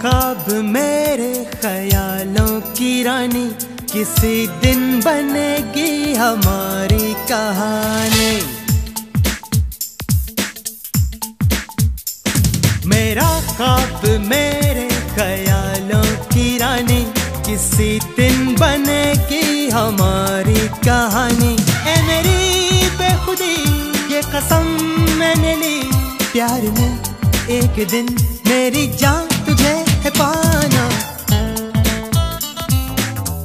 ख्वाब मेरे ख्यालों की रानी किसी दिन बनेगी हमारी कहानी? मेरा ख्वाब मेरे ख्यालों की रानी किसी दिन बनेगी हमारी कहानी? ए मेरी बेखुदी, ये कसम मैंने ली प्यार में एक दिन मेरी जान